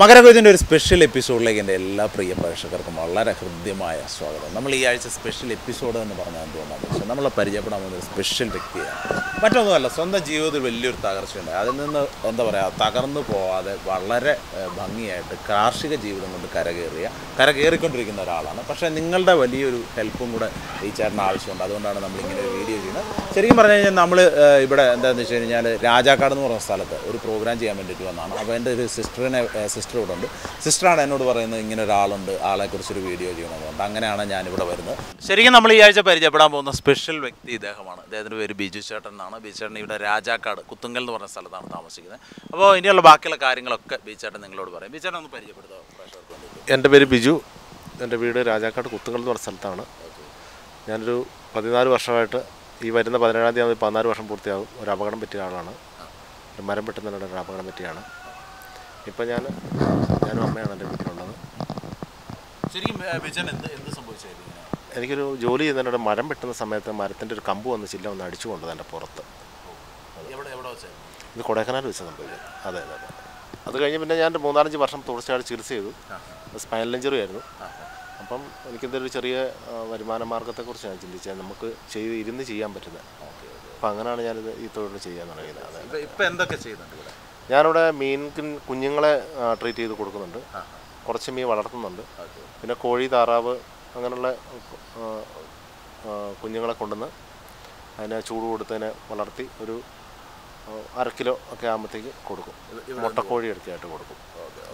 മകരകൊയ്തിന്റെ ഒരു സ്പെഷ്യൽ എപ്പിസോഡിലേക്ക് എന്റെ എല്ലാ പ്രിയ പ്രേക്ഷകർക്കും വളരെ ഹൃദ്യമായ സ്വാഗതം. നമ്മൾ ഈ ആഴ്ച സ്പെഷ്യൽ എപ്പിസോഡ് എന്ന് പറഞ്ഞാൽ തോന്നാം പക്ഷേ നമ്മളെ പരിചയപ്പെടാൻ പോകുന്ന ഒരു സ്പെഷ്യൽ വ്യക്തിയാണ്. മറ്റൊന്നുമല്ല സ്വന്തം ജീവിതത്തിൽ വലിയൊരു തകർച്ചയുണ്ട് അതിൽ നിന്ന് എന്താ പറയുക തകർന്നു പോവാതെ വളരെ ഭംഗിയായിട്ട് കാർഷിക ജീവിതം കൊണ്ട് കരകയറിയ കരകയറിക്കൊണ്ടിരിക്കുന്ന ഒരാളാണ്. പക്ഷേ നിങ്ങളുടെ വലിയൊരു ഹെൽപ്പും കൂടെ ഈ ചേട്ടന് ആവശ്യമുണ്ട്. അതുകൊണ്ടാണ് നമ്മൾ ഇങ്ങനെ ഒരു വീഡിയോ ചെയ്യുന്നത്. ശരിക്കും പറഞ്ഞു കഴിഞ്ഞാൽ നമ്മൾ ഇവിടെ എന്താണെന്ന് വെച്ച് കഴിഞ്ഞാൽ രാജാക്കാട് എന്ന് പറഞ്ഞ സ്ഥലത്ത് ഒരു പ്രോഗ്രാം ചെയ്യാൻ വേണ്ടിയിട്ട് വന്നതാണ്. അപ്പോൾ എന്റെ ഒരു സിസ്റ്ററിനെ സിസ്റ്റർ ഇവിടെ ഉണ്ട് സിസ്റ്ററാണ് എന്നോട് പറയുന്നത് ഇങ്ങനെ ഒരാളുണ്ട് ആളെക്കുറിച്ചൊരു വീഡിയോ ചെയ്യണമെന്നുണ്ട് അങ്ങനെയാണ് ഞാൻ ഇവിടെ വരുന്നത്. ശരിക്കും നമ്മൾ ഈ ആഴ്ച പരിചയപ്പെടാൻ പോകുന്ന സ്പെഷ്യൽ വ്യക്തി ഇദ്ദേഹമാണ്. അദ്ദേഹത്തിന്റെ പേര് ബിജു ചേട്ടൻ എന്നാണ്. ബിജു ചേട്ടൻ ഇവിടെ രാജാക്കാട് കുത്തുങ്കൽ എന്ന് പറഞ്ഞ സ്ഥലത്താണ് താമസിക്കുന്നത്. അപ്പോൾ ഇനിയുള്ള ബാക്കിയുള്ള കാര്യങ്ങളൊക്കെ ബിജു ചേട്ടൻ നിങ്ങളോട് പറയും. ബിജു ചേട്ടൻ ഒന്ന് പരിചയപ്പെടുത്താം പ്രേക്ഷകർക്ക് എന്റെ പേര് ബിജു. എന്റെ വീട് രാജാക്കാട് കുത്തുങ്കൽ എന്ന് പറഞ്ഞ സ്ഥലത്താണ്. ഞാനൊരു പതിനാല് വർഷമായിട്ട് ഈ വരുന്ന പതിനേഴാം തീയതി പതിനാല് വർഷം പൂർത്തിയാകും. ഒരു അപകടം പറ്റിയ ആളാണ്. ഒരു മരം പെട്ടെന്നുള്ള ഒരു അപകടം പറ്റിയാണ്. ഇപ്പം ഞാൻ ഞാനും അമ്മയാണ് എന്റെ വീട്ടിലുള്ളത്. ശരിക്കും എന്ത് എന്ത് സംഭവിച്ചായിരുന്നു ഇങ്ങനെ? എനിക്കൊരു ജോലി ചെയ്യുന്നതിനോട് മരം വെട്ടുന്ന സമയത്ത് മരത്തിന്റെ ഒരു കമ്പ് വന്ന് ചില്ല ഒന്ന് അടിച്ചു കൊണ്ടത് എന്റെ പുറത്ത്. ഇത് കൊടൈക്കനാൽ വെച്ച് സംഭവിച്ചത്. അതെ അതെ അതെ. അത് കഴിഞ്ഞ് പിന്നെ ഞാൻ മൂന്നാലഞ്ച് വർഷം തുടർച്ചയായിട്ട് ചികിത്സ ചെയ്തു. സ്പൈനൽ ഇഞ്ചറി ആയിരുന്നു. അപ്പം എനിക്കെന്തൊരു ചെറിയ വരുമാന മാർഗത്തെക്കുറിച്ച് ഞാൻ ചിന്തിച്ചത് നമുക്ക് ചെയ്ത് ഇരുന്ന് ചെയ്യാൻ പറ്റുന്നത്. അപ്പം അങ്ങനെയാണ് ഞാനിത് ഈ തൊഴിൽ ചെയ്യാൻ തുടങ്ങിയത്. അതെ ഇപ്പൊ ഇപ്പൊ എന്തൊക്കെ ചെയ്യുന്നുണ്ട് ഇവിടെ? ഞാനിവിടെ മീൻ കുഞ്ഞുങ്ങളെ ട്രീറ്റ് ചെയ്ത് കൊടുക്കുന്നുണ്ട്. കുറച്ച് മീൻ വളർത്തുന്നുണ്ട്. പിന്നെ കോഴി താറാവ് അങ്ങനെയുള്ള കുഞ്ഞുങ്ങളെ കൊണ്ടുവന്ന് അതിനെ ചൂട് കൊടുത്തതിനെ വളർത്തി ഒരു അര കിലോ ഒക്കെ ആകുമ്പോഴത്തേക്ക് കൊടുക്കും. മുട്ടക്കോഴി എടുക്കായിട്ട് കൊടുക്കും.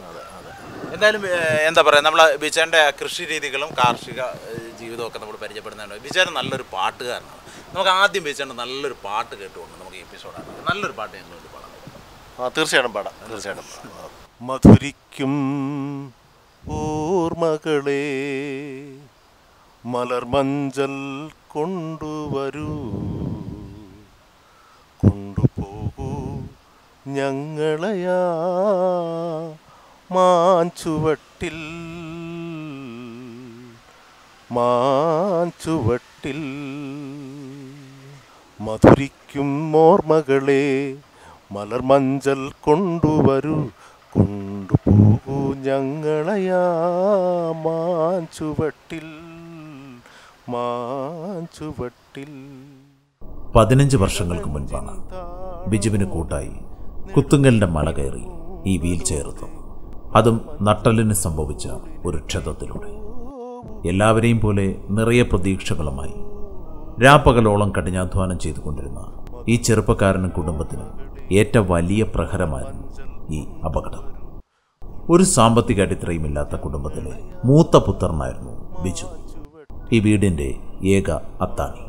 അതെ അതെ. എന്തായാലും എന്താ പറയുക നമ്മൾ ബിജേന്റെ കൃഷി രീതികളും കാർഷിക ജീവിതമൊക്കെ നമ്മൾ പരിചയപ്പെടുന്നുണ്ട്. ബിജേൻ നല്ലൊരു പാട്ടുകാരനാണ്. നമുക്ക് ആദ്യം ബിജേന്റെ നല്ലൊരു പാട്ട് കേട്ടുകൊണ്ട് നമുക്ക് എപ്പിസോഡാണ് നല്ലൊരു പാട്ട് ഞങ്ങൾ തീർച്ചയായിട്ടും പാടാം തീർച്ചയായിട്ടും. മധുരിക്കും ഓർമ്മകളെ മലർമഞ്ചൽ കൊണ്ടുവരൂ കൊണ്ടുപോകൂ ഞങ്ങളയാ മാഞ്ചുവട്ടിൽ മാഞ്ചുവട്ടിൽ മധുരിക്കും ഓർമ്മകളെ മലർമഞ്ചൽ കൊണ്ടുവരൂ. കൊണ്ടുപോകൂ ഞങ്ങളയാ. മാഞ്ചുവട്ടിൽ മാഞ്ചുവട്ടിൽ പതിനഞ്ച് വർഷങ്ങൾക്ക് മുൻപാണ് ബിജുവിന് കൂട്ടായി കുത്തുങ്ങലിന്റെ മല കയറി ഈ വീൽ ചേർത്തു അതും നട്ടലിന് സംഭവിച്ച ഒരു ക്ഷതത്തിലൂടെ. എല്ലാവരെയും പോലെ നിറയെ പ്രതീക്ഷകളുമായി രാപ്പകലോളം കഠിനാധ്വാനം ചെയ്തുകൊണ്ടിരുന്ന ഈ ചെറുപ്പക്കാരനും കുടുംബത്തിനും ഏറ്റ വലിയ പ്രഹരമായിരുന്നു ഈ അപകടം. ഒരു സാമ്പത്തിക അടിത്തറയുമില്ലാത്ത കുടുംബത്തിലെ മൂത്ത പുത്രനായിരുന്നു ബിജു. ഈ വീടിന്റെ ഏക അത്താണി.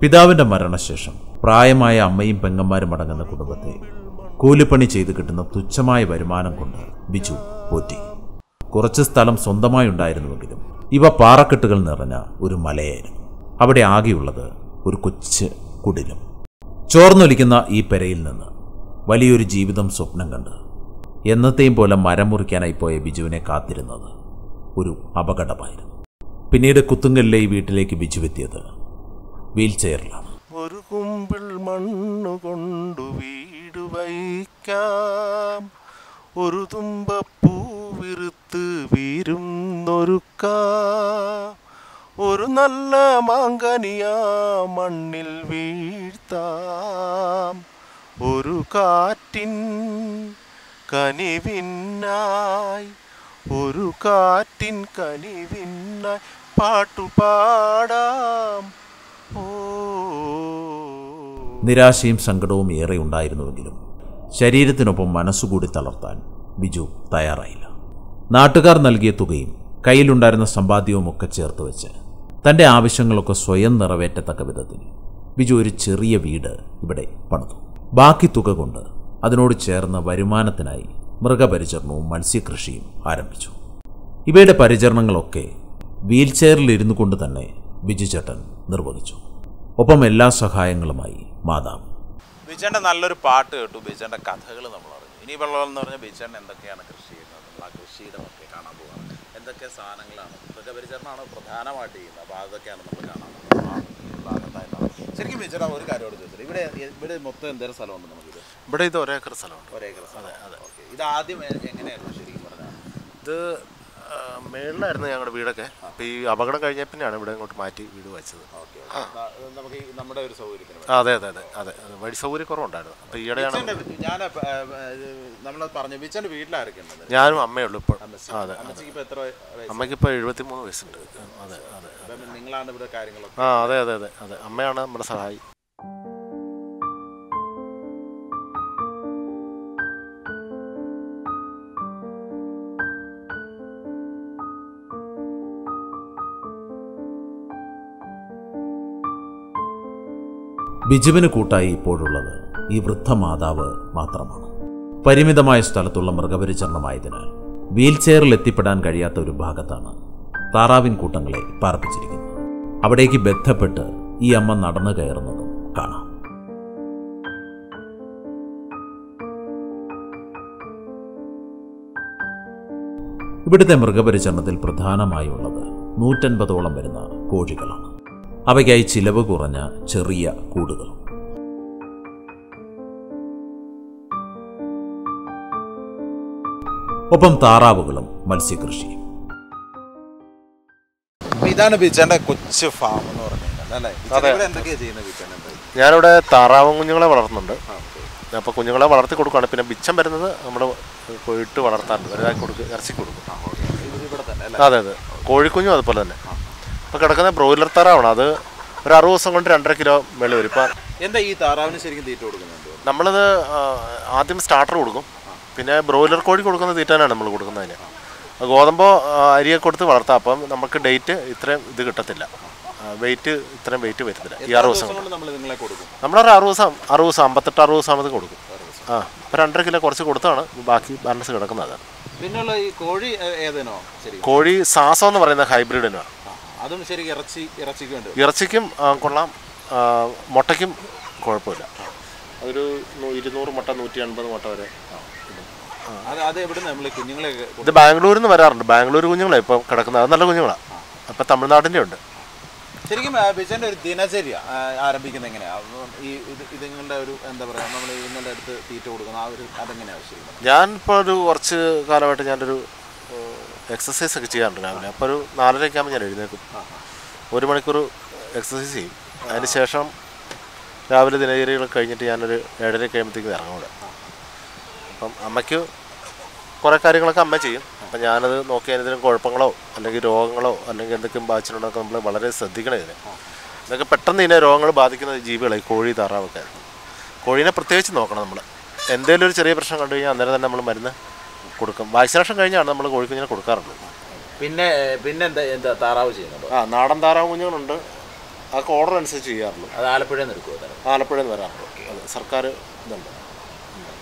പിതാവിന്റെ മരണശേഷം പ്രായമായ അമ്മയും പെങ്ങന്മാരും അടങ്ങുന്ന കുടുംബത്തെ കൂലിപ്പണി ചെയ്ത് കിട്ടുന്ന തുച്ഛമായ വരുമാനം കൊണ്ട് ബിജു പോറ്റി. കുറച്ച് സ്ഥലം സ്വന്തമായി ഉണ്ടായിരുന്നുവെങ്കിലും ഇവ പാറക്കെട്ടുകൾ നിറഞ്ഞ ഒരു മലയായിരുന്നു. അവിടെ ആകെയുള്ളത് ഒരു കൊച്ച് കുടിലും. ചോർന്നൊലിക്കുന്ന ഈ പെരയിൽ നിന്ന് വലിയൊരു ജീവിതം സ്വപ്നം കണ്ട്. എന്നത്തെയും പോലെ മരം മുറിക്കാനായി പോയ ബിജുവിനെ കാത്തിരുന്നത് ഒരു അപകടമായിരുന്നു. പിന്നീട് കുത്തുങ്കലിലെ ഈ വീട്ടിലേക്ക് ബിജു എത്തിയത് വീൽ ചെയറിലാണ്. ഒരു കുമ്പിൾ മണ്ണു കൊണ്ടു വീട് വയ്ക്കാം. ഒരു തുമ്പപ്പൂ വിറുത്ത് വീരുന്നൊരുക്കാം. ഒരു നല്ല മാങ്കനിയ മണ്ണിൽ വീഴ്ത്താം. ഒരു കാറ്റിൻ കനിവിന്നായി ഒരു കാറ്റിൻ കനിവിന്നായി പാട്ടുപാടാം നിരാശയും സങ്കടവും ഏറെ ഉണ്ടായിരുന്നുവെങ്കിലും ശരീരത്തിനൊപ്പം മനസ്സുകൂടി തളർത്താൻ ബിജു തയ്യാറായില്ല. നാട്ടുകാർ നൽകിയ തുകയും കയ്യിലുണ്ടായിരുന്ന സമ്പാദ്യവും ഒക്കെ ചേർത്ത് വെച്ച് തന്റെ ആവശ്യങ്ങളൊക്കെ സ്വയം നിറവേറ്റത്തക്ക വിധത്തിൽ ബിജു ഒരു ചെറിയ വീട് ഇവിടെ പണിതു. ബാക്കി തുക കൊണ്ട് അതിനോട് ചേർന്ന വരുമാനത്തിനായി മൃഗപരിചരണവും മത്സ്യകൃഷിയും ആരംഭിച്ചു. ഇവയുടെ പരിചരണങ്ങളൊക്കെ വീൽ ചെയറിൽ ഇരുന്നു കൊണ്ട് തന്നെ ബിജു ചേട്ടൻ നിർവഹിച്ചു. ഒപ്പം എല്ലാ സഹായങ്ങളുമായി മാതാവ്. ബിജാന്റെ നല്ലൊരു പാട്ട് കേട്ടു. ബിജാന്റെ കഥകൾ നമ്മൾ അറിഞ്ഞു. ഇനി വെള്ളം എന്ന് പറഞ്ഞാൽ ബിജാൻ എന്തൊക്കെയാണ് കൃഷി ചെയ്യുന്നത്? നമ്മൾ ആ ഒക്കെ കാണാൻ പോകുന്നത് എന്തൊക്കെ സാധനങ്ങളാണ്? മൃഗപരിചരണമാണ് പ്രധാനമായിട്ട് ചെയ്യുന്നത്. അപ്പോൾ അതൊക്കെയാണ് നമ്മൾ കാണാൻ പോകുന്നത്. ശരിക്കും ബിജാൻ ഒരു കാര്യം ചോദിച്ചത് ഇവിടെ ഇവിടെ മൊത്തം എന്തേലും സ്ഥലമുണ്ട് നമുക്ക് ഇവിടെ ഇത് ഒരേക്കർ സ്ഥലമുണ്ട് ഒരേക്കർ സ്ഥലം. അതെ അതെ. ഓക്കെ. ഇത് ആദ്യം എങ്ങനെയായിരുന്നു ശരിക്കും പറഞ്ഞാൽ? ഇത് മേളിലായിരുന്നു ഞങ്ങളുടെ വീടൊക്കെ. അപ്പോൾ ഈ അപകടം കഴിഞ്ഞ പിന്നെയാണ് ഇവിടെ ഇങ്ങോട്ട് മാറ്റി വീട് വെച്ചത്. നമുക്ക് നമ്മുടെ ഒരു സൗകര്യത്തിന് അതെ അതെ അതെ അതെ. വഴി സൗകര്യം കുറവുണ്ടായിരുന്നു. അപ്പോൾ ഈയിടെയാണ് ഞാൻ നമ്മൾ പറഞ്ഞു വിച്ചന്റെ വീട്ടിലാരൊക്കെ ഉള്ളത്? ഞാനും അമ്മയുള്ളൂ ഇപ്പോൾ അതെ അമ്മയ്ക്ക് ഇപ്പോൾ എഴുപത്തി മൂന്ന് വയസ്സുണ്ട്. അതെ അതെ നിങ്ങളാണ് ഇവിടെ കാര്യങ്ങളൊക്കെ ആ അതെ അതെ അതെ അതെ. അമ്മയാണ് നമ്മുടെ സഹായി. ബിജുവിന് കൂട്ടായി ഇപ്പോഴുള്ളത് ഈ വൃദ്ധ മാതാവ് മാത്രമാണ്. പരിമിതമായ സ്ഥലത്തുള്ള മൃഗപരിചരണമായതിനാൽ വീൽ ചെയറിൽ എത്തിപ്പെടാൻ കഴിയാത്ത ഒരു ഭാഗത്താണ് താറാവിൻ കൂട്ടങ്ങളെ പാർപ്പിച്ചിരിക്കുന്നത്. അവിടേക്ക് ബന്ധപ്പെട്ട് ഈ അമ്മ നടന്നു കയറുന്നതും കാണാം. ഇവിടുത്തെ മൃഗപരിചരണത്തിൽ പ്രധാനമായുള്ളത് നൂറ്റൻപതോളം വരുന്ന കോഴികളാണ്. അവയ്ക്കായി ചിലവ് കുറഞ്ഞ ചെറിയ കൂടുകൾ. ഒപ്പം താറാവുകളും മത്സ്യകൃഷി. ഇതാണ് ബിച്ചന്റെ കൊച്ചു ഫാം എന്ന് പറഞ്ഞാൽ ഞാനിവിടെ താറാവും കുഞ്ഞുങ്ങളെ വളർത്തുന്നുണ്ട്. അപ്പോൾ കുഞ്ഞുങ്ങളെ വളർത്തി കൊടുക്കുകയാണ് പിന്നെ മിച്ചം വരുന്നത് നമ്മൾ പോയിട്ട് വളർത്താറുണ്ട്. ഇറച്ചി കൊടുക്കും. അതെ അതെ. കോഴിക്കുഞ്ഞും അതുപോലെ തന്നെ. ഇപ്പോൾ കിടക്കുന്ന ബ്രോയിലർ താറാവാണ്. അത് ഒരു അറുപത് ദിവസം കൊണ്ട് രണ്ടര കിലോ വെള്ളം വരും. ഇപ്പം എന്താ ഈ താറാവിന് ശരിക്കും തീറ്റ കൊടുക്കുന്നത് നമ്മളത് ആദ്യം സ്റ്റാർട്ടർ കൊടുക്കും. പിന്നെ ബ്രോയിലർ കോഴി കൊടുക്കുന്ന തീറ്റാനാണ് നമ്മൾ കൊടുക്കുന്നതിന് ഗോതമ്പോ അരിയൊക്കെ കൊടുത്ത് വളർത്താം. അപ്പം നമുക്ക് ഡേറ്റ് ഇത്രയും ഇത് കിട്ടത്തില്ല. വെയിറ്റ് ഇത്രയും വെയിറ്റ് വരുന്നില്ല ഈ അറുപത് ദിവസം നമ്മളൊരു അറുപത് ദിവസം അറുപത് ദിവസം അമ്പത്തെട്ട് അറുപത് ദിവസം ആകുമ്പോൾ കൊടുക്കും. ആ ഇപ്പം രണ്ടര കിലോ കുറച്ച് കൊടുത്താണ്. ബാക്കി ബാലൻസ് കിടക്കുന്നത് പിന്നെയുള്ള ഈ കോഴി ഏതേനോ? കോഴി സാസോ എന്ന് പറയുന്ന ഹൈബ്രിഡിനാണ് അതും ശരി ഇറച്ചി ഇറച്ചിക്ക് വേണ്ടി ഇറച്ചിക്കും കൊള്ളാം. മുട്ടയ്ക്കും കുഴപ്പമില്ല. അതൊരു നൂ- ഇരുന്നൂറ് മുട്ട നൂറ്റി അൻപത് മുട്ട വരെ. ഇത് ബാംഗ്ലൂരിൽ നിന്ന് വരാറുണ്ട്. ബാംഗ്ലൂർ കുഞ്ഞുങ്ങളെ ഇപ്പോൾ കിടക്കുന്നത്. അത് നല്ല കുഞ്ഞുങ്ങളാണ് അപ്പം തമിഴ്നാടിന്റെ ഉണ്ട്. ശരിക്കും ആ, ബിജന്റെ ഒരു ദിനചര്യ ആരംഭിക്കുന്ന ആരംഭിക്കുന്നത് എങ്ങനെയാ? അപ്പം ഈ ഇത് ഇതിങ്ങളുടെ ഒരു എന്താ പറയാ നമ്മൾ ഇതുങ്ങളുടെ അടുത്ത് തീറ്റ കൊടുക്കുന്ന ആ ഒരു അതെങ്ങനെയാ ശരിക്കും? ഞാൻ ഇപ്പോൾ ഒരു കുറച്ച് കാലമായിട്ട് ഞാനൊരു എക്സസൈസ് ഒക്കെ ചെയ്യാറുണ്ട് രാവിലെ. അപ്പോൾ ഒരു നാലരയൊക്കെ ആകുമ്പോൾ ഞാൻ എഴുന്നേക്കും ഒരു മണിക്കൂർ എക്സസൈസ് ചെയ്യും. അതിന് ശേഷം രാവിലെ ദിനചര്യകൾ കഴിഞ്ഞിട്ട് ഞാനൊരു ഏഴര കഴിയുമ്പോഴത്തേക്ക് ഇറങ്ങും ഇവിടെ അപ്പം അമ്മയ്ക്ക് കുറേ കാര്യങ്ങളൊക്കെ അമ്മ ചെയ്യും. അപ്പം ഞാനത് നോക്കി എന്തെങ്കിലും കുഴപ്പങ്ങളോ അല്ലെങ്കിൽ രോഗങ്ങളോ അല്ലെങ്കിൽ എന്തൊക്കെയും ബാധിച്ചിട്ടുണ്ടോ നമ്മൾ വളരെ ശ്രദ്ധിക്കണം ഇതിനെ. ഇതൊക്കെ പെട്ടെന്ന് ഇതിനെ രോഗങ്ങൾ ബാധിക്കുന്ന ജീവികളായി കോഴി താറാവൊക്കെ കോഴീനെ പ്രത്യേകിച്ച് നോക്കണം നമ്മൾ എന്തെങ്കിലും ഒരു ചെറിയ പ്രശ്നം കണ്ടു കഴിഞ്ഞാൽ അന്നേരം തന്നെ നമ്മൾ മരുന്ന് കൊടുക്കും. വാക്സിനേഷൻ കഴിഞ്ഞാണ് നമ്മൾ കോഴിക്കുഞ്ഞിനെ കൊടുക്കാറുള്ളത്. പിന്നെ പിന്നെ എന്താ എന്താ താറാവ് ചെയ്യുന്നുണ്ടോ? ആ നാടൻ താറാവ് കുഞ്ഞുങ്ങളുണ്ട്. അതൊക്കെ ഓർഡർ അനുസരിച്ച് ചെയ്യാറുള്ളൂ. അത് ആലപ്പുഴയിൽ നിന്ന് എടുക്കുമോ ആലപ്പുഴയിൽ നിന്ന് വരാറുള്ളൂ അത് സർക്കാർ ഇതുണ്ട്.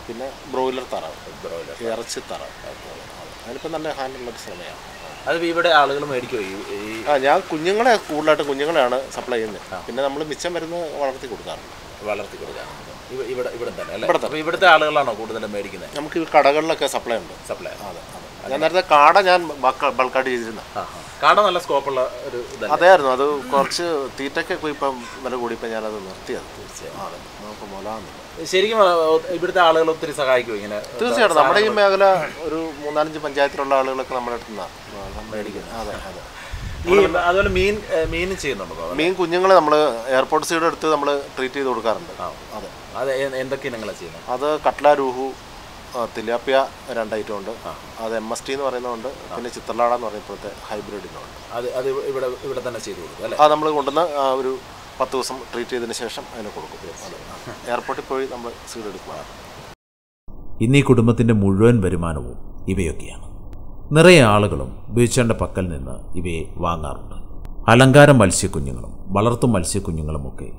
പിന്നെ ബ്രോയിലർ താറാവ്. ബ്രോയിലർ ഇറച്ചി താറാവ്. അതിനിപ്പോൾ നല്ല ഹാൻഡിലുള്ള സമയമാണ്. അത് ഇവിടെ ആളുകൾ മേടിക്കുമോ ഈ ആ ഞാൻ കുഞ്ഞുങ്ങളെ കൂടുതലായിട്ട് കുഞ്ഞുങ്ങളെയാണ് സപ്ലൈ ചെയ്യുന്നത്. പിന്നെ നമ്മൾ മിച്ചം വരുന്ന വളർത്തി കൊടുക്കാറുണ്ട്. വളർത്തി ഇവിടെ ഇവിടെ തന്നെ അല്ലേ? ഇവിടെ ഇവിടുത്തെ ആളുകളാണോ കൂടുതലും മേടിക്കുന്നത്? നമുക്ക് ഈ കടകളിലൊക്കെ സപ്ലൈ ഉണ്ട്. സപ്ലൈ അതെ ഞാൻ നേരത്തെ കാട ഞാൻ ബൾക്കായിട്ട് ചെയ്തിരുന്നു. കാട നല്ല സ്കോപ്പുള്ള ഒരു അതായിരുന്നു. അത് കുറച്ച് തീറ്റയ്ക്കൊക്കെ ഇപ്പം വില കൂടിയപ്പോൾ ഞാനത് നിർത്തിയത് തീർച്ചയായും. അതെ. നമുക്ക് മുലാന്നില്ല ശരിക്കും ഇവിടുത്തെ ആളുകൾ ഒത്തിരി സഹായിക്കും ഇങ്ങനെ? തീർച്ചയായിട്ടും. നമ്മുടെ ഈ മേഖല ഒരു മൂന്നാലഞ്ച് പഞ്ചായത്തിലുള്ള ആളുകളൊക്കെ നമ്മുടെ അടുത്ത് നിന്നാണ് മേടിക്കുന്നത്. അതെ അതെ. അതുപോലെ മീൻ മീൻ മീനും ചെയ്യുന്നുണ്ടോ മീൻ കുഞ്ഞുങ്ങളെ നമ്മൾ എയർപോർട്ട് സൈഡ് എടുത്ത് നമ്മൾ ട്രീറ്റ് ചെയ്ത് കൊടുക്കാറുണ്ട്. അതെ. അത് എന്തൊക്കെ ഇനങ്ങളാണ് ചെയ്യുന്നത് അത് കട്ട്ല രൂഹു തിലാപ്പിയ രണ്ട് ഐറ്റം ഉണ്ട്. അത് എം എസ് ടി എന്ന് പറയുന്നതുണ്ട്. പിന്നെ ചിത്രലാട എന്ന് പറയുന്ന ഇപ്പോഴത്തെ ഹൈബ്രിഡിനുണ്ട് അത് അത് ഇവിടെ ഇവിടെ തന്നെ ചെയ്തു കൊടുക്കും അല്ലേ? അത് നമ്മൾ കൊണ്ടുവന്ന് ആ, ഒരു പത്ത് ദിവസം ട്രീറ്റ് ചെയ്തതിന് ശേഷം അതിന് കൊടുക്കും. അതെ. എയർപോർട്ടിൽ പോയി നമ്മൾ സീഡ് എടുക്കുകയാണ് ഇന്നീ കുടുംബത്തിന്റെ മുഴുവൻ വരുമാനവും ഇവയൊക്കെയാണ്. നിറയെ ആളുകളും ബീച്ചറിന്റെ പക്കൽ നിന്ന് ഇവയെ വാങ്ങാറുണ്ട്. അലങ്കാര മത്സ്യക്കുഞ്ഞുങ്ങളും വളർത്തു മത്സ്യക്കുഞ്ഞുങ്ങളുമൊക്കെ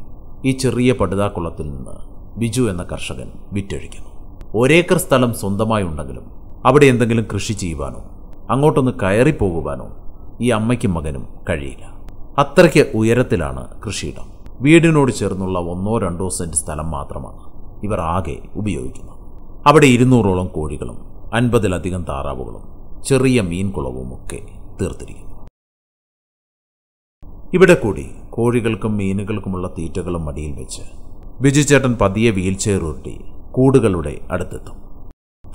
ഈ ചെറിയ പടുതാക്കുളത്തിൽ നിന്ന് ബിജു എന്ന കർഷകൻ വിറ്റഴിക്കുന്നു. ഒരേക്കർ സ്ഥലം സ്വന്തമായി ഉണ്ടെങ്കിലും അവിടെ എന്തെങ്കിലും കൃഷി ചെയ്യുവാനോ അങ്ങോട്ടൊന്ന് കയറിപ്പോകുവാനോ ഈ അമ്മയ്ക്കും മകനും കഴിയില്ല. അത്രയ്ക്ക് ഉയരത്തിലാണ് കൃഷിയിടം. വീടിനോട് ചേർന്നുള്ള ഒന്നോ രണ്ടോ സെന്റ് സ്ഥലം മാത്രമാണ് ഇവർ ആകെ ഉപയോഗിക്കുന്നത്. അവിടെ ഇരുന്നൂറോളം കോഴികളും അൻപതിലധികം താറാവുകളും ചെറിയ മീൻകുളവുമൊക്കെ തീർത്തിരിക്കുന്നു. ഇവിടെ കൂടി കോഴികൾക്കും മീനുകൾക്കുമുള്ള തീറ്റകളും മടിയിൽ വെച്ച് ബിജുചേട്ടൻ പതിയെ വീൽ ചെയർ ഉരുട്ടി കൂടുകളുടെ അടുത്തെത്തും.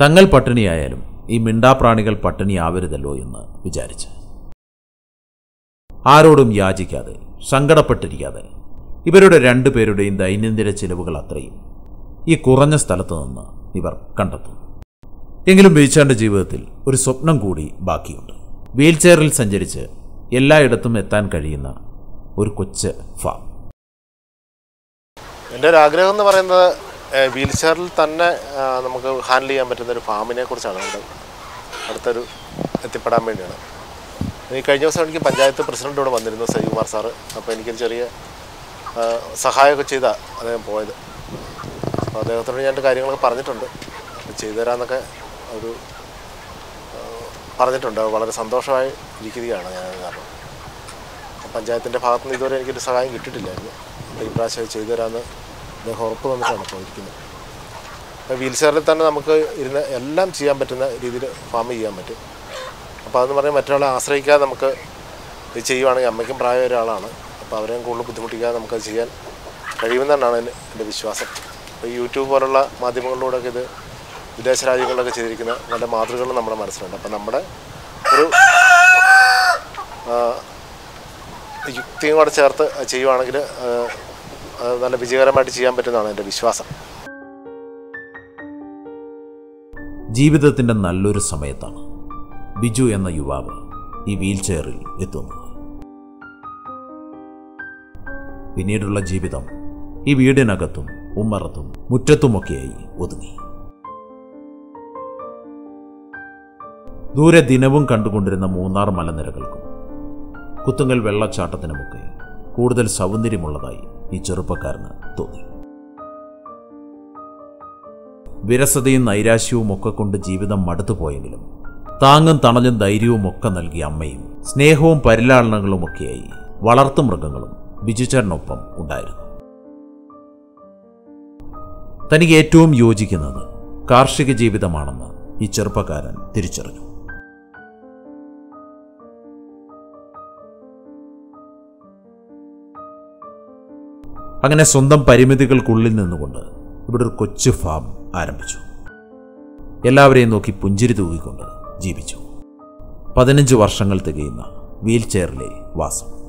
തങ്ങൾ പട്ടിണിയായാലും ഈ മിണ്ടാപ്രാണികൾ പട്ടിണിയാവരുതല്ലോ എന്ന് വിചാരിച്ച്. ആരോടും യാചിക്കാതെ സങ്കടപ്പെട്ടിരിക്കാതെ ഇവരുടെ രണ്ടുപേരുടെയും ദൈനംദിന ചിലവുകൾ അത്രയും ഈ കുറഞ്ഞ സ്ഥലത്തു നിന്ന് ഇവർ കണ്ടെത്തുന്നു. എങ്കിലും ബേച്ചാന്റെ ജീവിതത്തിൽ ഒരു സ്വപ്നം കൂടി ബാക്കിയുണ്ട്. വീൽ ചെയറിൽ സഞ്ചരിച്ച് എല്ലായിടത്തും എത്താൻ കഴിയുന്ന ഒരു കൊച്ച് ഫാം. എന്റെ ഒരു ആഗ്രഹം എന്ന് പറയുന്നത് വീൽ ചെയറിൽ തന്നെ നമുക്ക് ഹാൻഡിൽ ചെയ്യാൻ പറ്റുന്ന ഒരു ഫാമിനെ കുറിച്ചാണ്. അടുത്തൊരു എത്തിപ്പെടാൻ വേണ്ടിയാണ്. ഈ കഴിഞ്ഞ ദിവസം എനിക്ക് പഞ്ചായത്ത് പ്രസിഡന്റ് ഇവിടെ വന്നിരുന്നു സജികുമാർ സാറ്. അപ്പോൾ എനിക്കൊരു ചെറിയ സഹായമൊക്കെ ചെയ്ത അദ്ദേഹം പോയത്. അപ്പോൾ അദ്ദേഹത്തോട് ഞാൻ കാര്യങ്ങളൊക്കെ പറഞ്ഞിട്ടുണ്ട്. ചെയ്തു തരാമെന്നൊക്കെ ഒരു പറഞ്ഞിട്ടുണ്ട്. വളരെ സന്തോഷമായി ഇരിക്കുകയാണ് ഞാൻ. കാരണം പഞ്ചായത്തിന്റെ ഭാഗത്തു നിന്ന് ഇതുവരെ എനിക്കൊരു സഹായം കിട്ടിയിട്ടില്ലായിരുന്നു. അപ്പോൾ ഈ പ്രാവശ്യം അത് ചെയ്തു തരാമെന്ന് അദ്ദേഹം ഉറപ്പ് തന്നിട്ടാണ് പോയിരിക്കുന്നത് അപ്പോൾ വീൽ ചെയറിൽ തന്നെ നമുക്ക് ഇരുന്ന് എല്ലാം ചെയ്യാൻ പറ്റുന്ന രീതിയിൽ ഫാം ചെയ്യാൻ പറ്റും. അപ്പോൾ അതെന്ന് പറഞ്ഞാൽ മറ്റൊരാളെ ആശ്രയിക്കാതെ നമുക്ക് ഇത് ചെയ്യുവാണെങ്കിൽ അമ്മയ്ക്കും പ്രായമായ ഒരാളാണ്. അപ്പോൾ അവരെയും കൂടുതൽ ബുദ്ധിമുട്ടിക്കാതെ നമുക്കത് ചെയ്യാൻ കഴിയുമെന്നാണ് എന്റെ വിശ്വാസം. അപ്പോൾ യൂട്യൂബ് പോലുള്ള മാധ്യമങ്ങളിലൂടെയൊക്കെ ഇത് വിദേശ രാജ്യങ്ങളിലൊക്കെ ചെയ്തിരിക്കുന്ന നല്ല മാതൃകകൾ നമ്മുടെ മനസ്സിലുണ്ട്. അപ്പം നമ്മുടെ ഒരു യുക്തിയും കൂടെ ചേർത്ത് ചെയ്യുവാണെങ്കിൽ നല്ല വിജയകരമായിട്ട് ചെയ്യാൻ പറ്റുന്നതാണ് എന്റെ വിശ്വാസം. ജീവിതത്തിന്റെ നല്ലൊരു സമയത്താണ് ബിജു എന്ന യുവാവ് ഈ വീൽ ചെയറിൽ എത്തുന്നത്. പിന്നീടുള്ള ജീവിതം ഈ വീടിനകത്തും ഉമ്മറത്തും മുറ്റത്തുമൊക്കെയായി ഒതുങ്ങി. ദൂരെ ദിനവും കണ്ടുകൊണ്ടിരുന്ന മൂന്നാർ മലനിരകൾക്കും കുത്തുങ്ങൽ വെള്ളച്ചാട്ടത്തിനുമൊക്കെ കൂടുതൽ സൗന്ദര്യമുള്ളതായി ഈ ചെറുപ്പക്കാരന് തോന്നി. വിരസതയും നൈരാശ്യവും ഒക്കെ കൊണ്ട് ജീവിതം മടുത്തുപോയെങ്കിലും താങ്ങും തണലും ധൈര്യവും ഒക്കെ നൽകിയ അമ്മയും സ്നേഹവും പരിലാളനകളുമൊക്കെയായി വളർത്തുമൃഗങ്ങളും ബിജുചേട്ടനൊപ്പം ഉണ്ടായിരുന്നു. തനിക്ക് ഏറ്റവും യോജിക്കുന്നത് കാർഷിക ജീവിതമാണെന്ന് ഈ ചെറുപ്പക്കാരൻ തിരിച്ചറിഞ്ഞു. അങ്ങനെ സ്വന്തം പരിമിതികൾക്കുള്ളിൽ നിന്നുകൊണ്ട് ഇവിടെ ഒരു കൊച്ചു ഫാം ആരംഭിച്ചു. എല്ലാവരെയും നോക്കി പുഞ്ചിരി തൂകിക്കൊണ്ട് ജീവിച്ചു. പതിനഞ്ച് വർഷങ്ങൾ തികയുന്ന വീൽ ചെയറിലെ വാസം.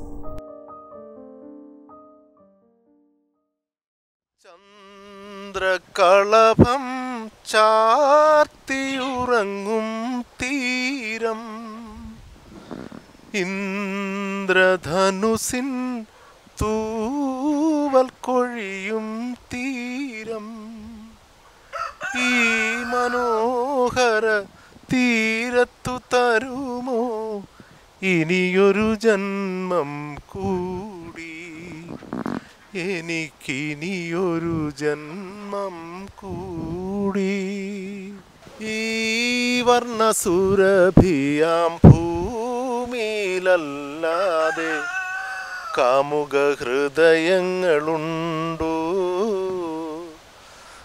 ചന്ദ്രകളഭം ചാർത്തിയുറങ്ങും തീരം. ഇന്ദ്രധനുസിൻ കൊഴിയും തീരം. ഈ മനോഹര തീരത്തു തരുമോ? ഇനിയൊരു ജന്മം കൂടി. എനിക്കിനിയൊരു ജന്മം കൂടി. ഈ വർണസുരഭിയാം ഭൂമിയിലല്ലാതെ കാമുക ഹൃദയങ്ങളുണ്ടോ?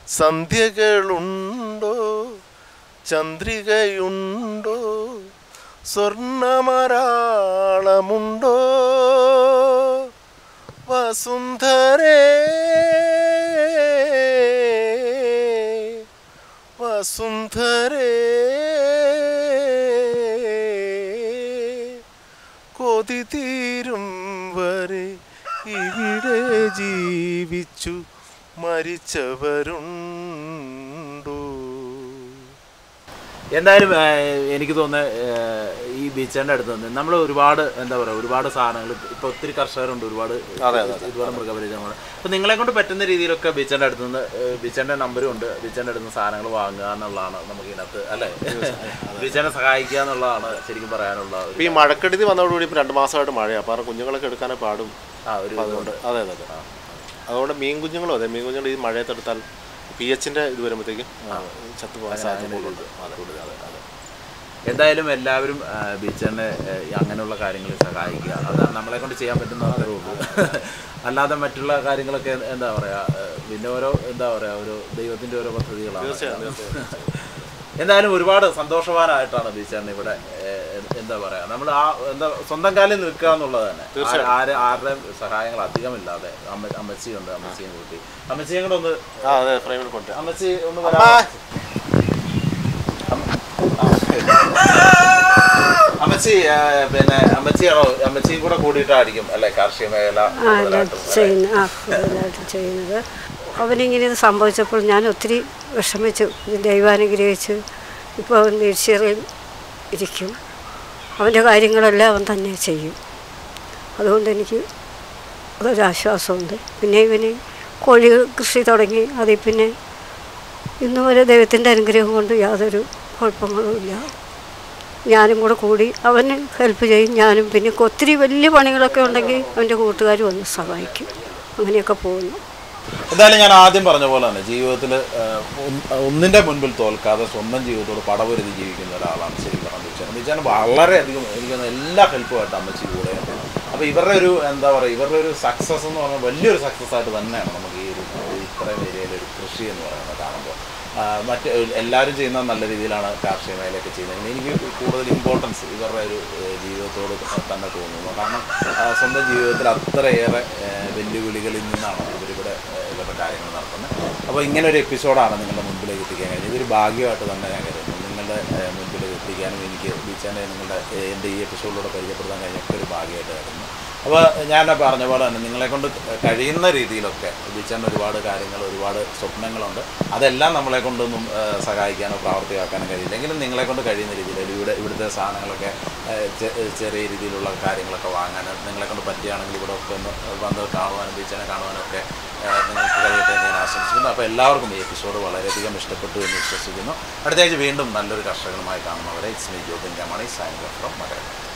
സന്ധ്യകളുണ്ടോ? ചന്ദ്രികയുണ്ടോ? സ്വർണമരാളമുണ്ടോ? വസുന്ധരേ വസുന്ധരേ കൊതി തീരും വരെ ഇവിടെ ജീവിച്ചു മരിച്ചവരുണ്ടു? എന്തായാലും എനിക്ക് തോന്നുന്നത് ഈ ബീച്ചിന്റെ അടുത്ത് നിന്ന് നമ്മൾ ഒരുപാട് എന്താ പറയുക ഒരുപാട് സാധനങ്ങൾ ഇപ്പോൾ ഒത്തിരി കർഷകരുണ്ട് ഒരുപാട് ഒരുപാട് മൃഗപരിചയങ്ങൾ അപ്പോൾ നിങ്ങളെ കൊണ്ട് പറ്റുന്ന രീതിയിലൊക്കെ ബീച്ചിന്റെ അടുത്ത് നിന്ന് ബീച്ചിന്റെ നമ്പരും ഉണ്ട് ബീച്ചിന്റെ അടുത്ത് നിന്ന് സാധനങ്ങൾ വാങ്ങുക എന്നുള്ളതാണ് നമുക്ക് ഇതിനകത്ത് അല്ലേ? ബീച്ചിനെ സഹായിക്കുക എന്നുള്ളതാണ് ശരിക്കും പറയാനുള്ളത് ഈ മഴക്കെടുതി വന്നതോടുകൂടി ഇപ്പോൾ രണ്ട് മാസമായിട്ട് മഴയാണ് അപ്പോൾ കുഞ്ഞുങ്ങളൊക്കെ എടുക്കാനേ പാടും. അതുകൊണ്ട് അതെ അതെ അതെ. അതുകൊണ്ട് മീൻ കുഞ്ഞുങ്ങളും അതെ മീൻ കുഞ്ഞുങ്ങൾ ഈ മഴയത്തെടുത്താൽ പി എച്ചിന്റെ ഇത് വരുമ്പോഴത്തേക്കും ചത്തുപോകാൻ സാധ്യത കൂടുതലുണ്ട് എന്തായാലും എല്ലാവരും ബീച്ചറിനെ അങ്ങനെയുള്ള കാര്യങ്ങൾ സഹായിക്കുക. അതാണ് നമ്മളെ കൊണ്ട് ചെയ്യാൻ പറ്റുന്ന അത്രേ ഉള്ളൂ. അല്ലാതെ മറ്റുള്ള കാര്യങ്ങളൊക്കെ എന്താ പറയുക പിന്നെ ഓരോ എന്താ പറയുക ഒരു ദൈവത്തിന്റെ ഓരോ പദ്ധതികളാണ്. എന്തായാലും ഒരുപാട് സന്തോഷവാനായിട്ടാണ് ബീച്ചറിന് ഇവിടെ എന്താ പറയാ നമ്മൾ ആ എന്താ സ്വന്തം കാലിൽ നിൽക്കുക എന്നുള്ളത് തന്നെ. ആര് ആരുടെ സഹായങ്ങൾ അധികമില്ലാതെ അമ്മച്ചി ഉണ്ട് അമ്മച്ചിയും കൂട്ടി. അമ്മച്ചിയും കൂടെ ഒന്ന് ആ അതെ ഫ്രെയിമിൽ കൊണ്ട്. അമ്മച്ചി ഒന്ന് അമ്മച്ചി പിന്നെ അമ്മച്ചിയാണോ? അമ്മച്ചിയും കൂടെ കൂടിയിട്ടായിരിക്കും അല്ലെ കാർഷിക മേഖല ചെയ്യുന്നത്. അവനിങ്ങനെ ഇത് സംഭവിച്ചപ്പോൾ ഞാൻ ഒത്തിരി വിഷമിച്ചു. ദൈവാനുഗ്രഹിച്ചു ഇപ്പോൾ അവൻ വീഴ്ചയിൽ ഇരിക്കും. അവന്റെ കാര്യങ്ങളെല്ലാം അവൻ തന്നെ ചെയ്യും. അതുകൊണ്ട് എനിക്ക് അതൊരാശ്വാസമുണ്ട് പിന്നെ ഇവന് കോഴി കൃഷി തുടങ്ങി. അതിൽ പിന്നെ ഇന്ന് വരെ ദൈവത്തിന്റെ അനുഗ്രഹം കൊണ്ട് യാതൊരു കുഴപ്പങ്ങളുമില്ല ഞാനും കൂടെ കൂടി അവന് ഹെൽപ്പ് ചെയ്യും. ഞാനും പിന്നെ ഒത്തിരി വലിയ പണികളൊക്കെ ഉണ്ടെങ്കിൽ അവന്റെ കൂട്ടുകാർ വന്ന് സഹായിക്കും. അങ്ങനെയൊക്കെ പോകുന്നു. എന്തായാലും ഞാൻ ആദ്യം പറഞ്ഞ പോലെ ജീവിതത്തിൽ ഒന്നിന്റെ മുൻപിൽ തോൽക്കാതെ സ്വന്തം ജീവിതത്തോട് പടപൊരുതി ജീവിക്കുന്ന ഒരാളാണ് ശരിക്കും പറഞ്ഞു അമ്മച്ചാൻ വളരെയധികം എനിക്ക് എല്ലാ ഹെൽപ്പുമായിട്ട് അമ്മച്ചി കൂടെ അപ്പോൾ ഇവരുടെ ഒരു എന്താ പറയുക ഇവരുടെ ഒരു സക്സസ് എന്ന് പറഞ്ഞാൽ വലിയൊരു സക്സസ് ആയിട്ട് തന്നെയാണ് നമുക്ക് ഈ ഒരു ഇത്രയും ഏരിയയിലെ ഒരു കൃഷി എന്ന് പറയുന്നത് കാണുമ്പോൾ. മറ്റ് എല്ലാവരും ചെയ്യുന്ന നല്ല രീതിയിലാണ് കാർഷിക മേഖലയൊക്കെ ചെയ്യുന്നത്. എനിക്ക് കൂടുതൽ ഇമ്പോർട്ടൻസ് ഇവരുടെ ഒരു ജീവിതത്തോട് തന്നെ തോന്നുന്നു. കാരണം സ്വന്തം ജീവിതത്തിൽ അത്രയേറെ വെല്ലുവിളികളിൽ നിന്നാണ് ഇവരിവിടെ ഇവരുടെ കാര്യങ്ങൾ നടത്തുന്നത്. അപ്പോൾ ഇങ്ങനെ ഒരു എപ്പിസോഡാണ് നിങ്ങളുടെ മുമ്പിലേക്ക് എത്തിക്കാൻ കഴിഞ്ഞത്. ഇതൊരു ഭാഗ്യമായിട്ട് തന്നെ ഞാൻ കരുതുന്നു. നിങ്ങളുടെ എത്തിക്കാനും എനിക്ക് ബീച്ചാനെ നിങ്ങളുടെ എന്റെ ഈ എപ്പിസോഡിലൂടെ പരിചയപ്പെടുത്താൻ കഴിഞ്ഞൊക്കെ ഒരു ഭാഗ്യമായിട്ട് അപ്പോൾ ഞാൻ പറഞ്ഞ പോലെ തന്നെ നിങ്ങളെ കൊണ്ട് കഴിയുന്ന രീതിയിലൊക്കെ ബീച്ചാൻ ഒരുപാട് കാര്യങ്ങൾ ഒരുപാട് സ്വപ്നങ്ങളുണ്ട്. അതെല്ലാം നമ്മളെ കൊണ്ടൊന്നും സഹായിക്കാനോ പ്രാവർത്തികമാക്കാനോ കഴിയില്ലെങ്കിലും നിങ്ങളെ കൊണ്ട് കഴിയുന്ന രീതിയിൽ ഇവിടെ ഇവിടുത്തെ സാധനങ്ങളൊക്കെ ചെറിയ രീതിയിലുള്ള കാര്യങ്ങളൊക്കെ വാങ്ങാനും നിങ്ങളെ കൊണ്ട് പറ്റുകയാണെങ്കിൽ ഇവിടെ ഒക്കെ ഒന്ന് വന്ന് കാണുവാനും ബീച്ചിനെ കാണുവാനൊക്കെ ഏഹ്, നിങ്ങൾക്ക് കഴിയട്ടെ എന്ന് ഞാൻ ആശംസിക്കുന്നു. അപ്പോൾ എല്ലാവർക്കും ഈ എപ്പിസോഡ് വളരെയധികം ഇഷ്ടപ്പെട്ടു എന്ന് വിശ്വസിക്കുന്നു. അടുത്തയാഴ്ച വീണ്ടും നല്ലൊരു കർഷകനുമായി കാണുന്നവരെ. It's me Ramani sign from Malayalam